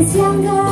is younger.